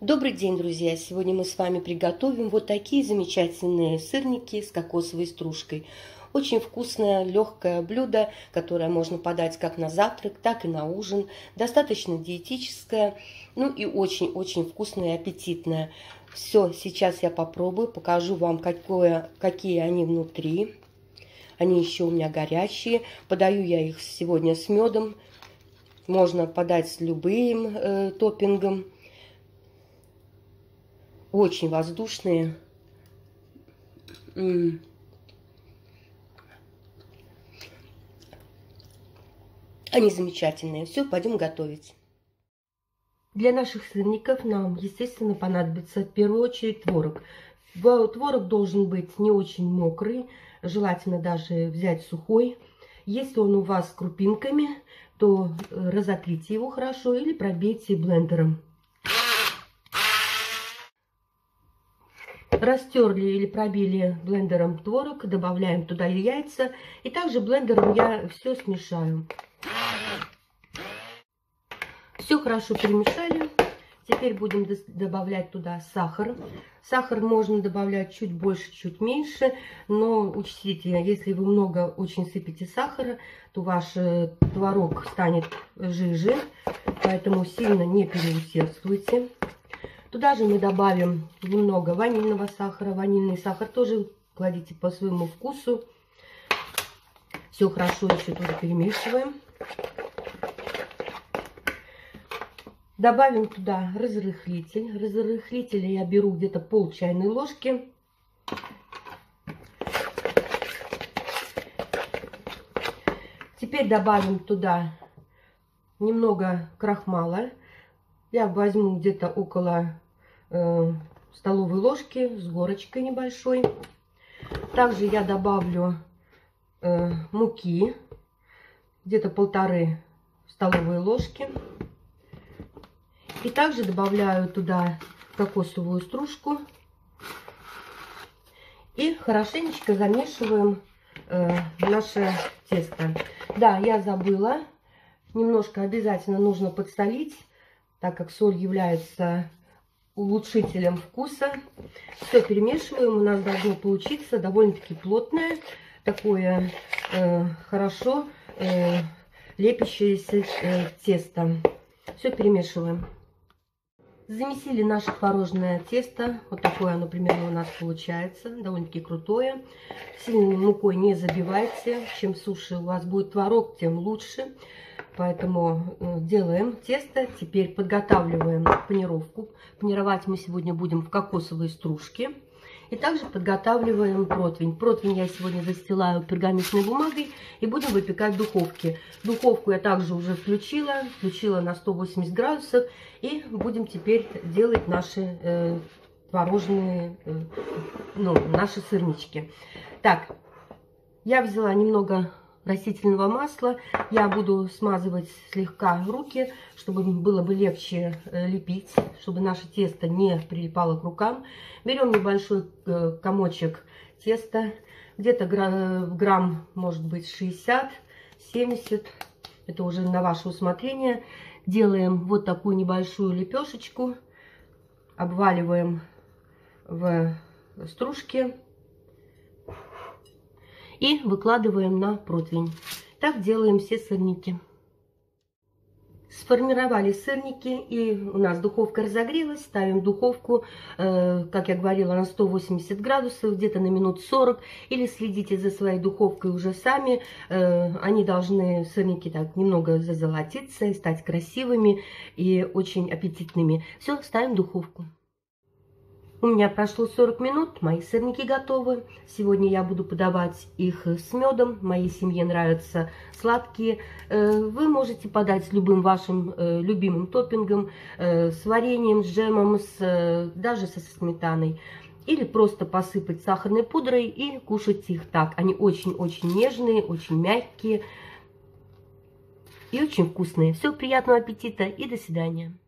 Добрый день, друзья! Сегодня мы с вами приготовим вот такие замечательные сырники с кокосовой стружкой. Очень вкусное, легкое блюдо, которое можно подать как на завтрак, так и на ужин. Достаточно диетическое, ну и очень-очень вкусное и аппетитное. Все, сейчас я попробую, покажу вам, какое, какие они внутри. Они еще у меня горячие. Подаю я их сегодня с медом. Можно подать с любым э, топпингом очень воздушные. Они замечательные. Все, пойдем готовить. Для наших сырников нам, естественно, понадобится в первую очередь творог. Творог должен быть не очень мокрый, желательно даже взять сухой. Если он у вас с крупинками, то э, разотрите его хорошо или пробейте блендером. Растерли или пробили блендером творог, добавляем туда яйца. И также блендером я все смешаю. Все хорошо перемешали. Теперь будем добавлять туда сахар. Сахар можно добавлять чуть больше, чуть меньше, но учтите, если вы много очень сыпете сахара, то ваш э, творог станет жиже, поэтому сильно не переусердствуйте. Туда же мы добавим немного ванильного сахара. Ванильный сахар тоже кладите по своему вкусу. Все хорошо еще тоже перемешиваем. Добавим туда разрыхлитель. Разрыхлитель я беру где-то пол чайной ложки. Теперь добавим туда немного крахмала. Я возьму где-то около э, столовой ложки с горочкой небольшой. Также я добавлю э, муки, где-то полторы столовые ложки. И также добавляю туда кокосовую стружку. И хорошенечко замешиваем э, наше тесто. Да, я забыла. Немножко обязательно нужно подсолить так как соль является улучшителем вкуса. Все перемешиваем, у нас должно получиться довольно-таки плотное, такое э, хорошо э, лепящееся э, тесто. Все перемешиваем. Замесили наше творожное тесто. Вот такое оно примерно у нас получается. Довольно-таки крутое. Сильной мукой не забивайте. Чем суше у вас будет творог, тем лучше. Поэтому э, делаем тесто. Теперь подготавливаем панировку. Панировать мы сегодня будем в кокосовой стружке. И также подготавливаем противень. Противень я сегодня застилаю пергаментной бумагой и будем выпекать в духовке. Духовку я также уже включила, включила на 180 градусов. И будем теперь делать наши э, творожные, э, ну, наши сырнички. Так, я взяла немного растительного масла. Я буду смазывать слегка руки, чтобы было бы легче э, лепить, чтобы наше тесто не прилипало к рукам. Берем небольшой э, комочек теста, где-то грамм, может быть, 60-70, это уже на ваше усмотрение. Делаем вот такую небольшую лепешечку, обваливаем в стружке и выкладываем на противень. Так делаем все сырники. Сформировали сырники, и у нас духовка разогрелась. Ставим духовку, э, как я говорила, на 180 градусов, где-то на минут 40. Или следите за своей духовкой уже сами. Э, они должны, сырники, так немного зазолотиться и стать красивыми и очень аппетитными. Все, ставим духовку. У меня прошло 40 минут, мои сырники готовы. Сегодня я буду подавать их с медом. Моей семье нравятся сладкие. Э, вы можете подать с любым вашим э, любимым топпингом, э, с вареньем, с джемом, с, даже со сметаной. Или просто посыпать сахарной пудрой и кушать их так. Они очень-очень нежные, очень мягкие и очень вкусные. Всего приятного аппетита и до свидания.